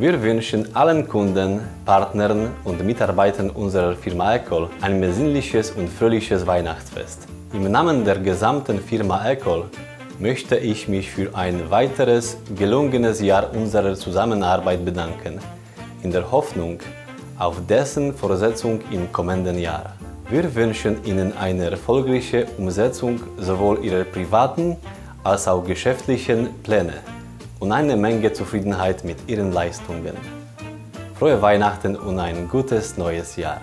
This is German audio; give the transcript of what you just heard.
Wir wünschen allen Kunden, Partnern und Mitarbeitern unserer Firma Ecol ein besinnliches und fröhliches Weihnachtsfest. Im Namen der gesamten Firma Ecol möchte ich mich für ein weiteres gelungenes Jahr unserer Zusammenarbeit bedanken, in der Hoffnung auf dessen Fortsetzung im kommenden Jahr. Wir wünschen Ihnen eine erfolgreiche Umsetzung sowohl Ihrer privaten als auch geschäftlichen Pläne und eine Menge Zufriedenheit mit Ihren Leistungen. Frohe Weihnachten und ein gutes neues Jahr!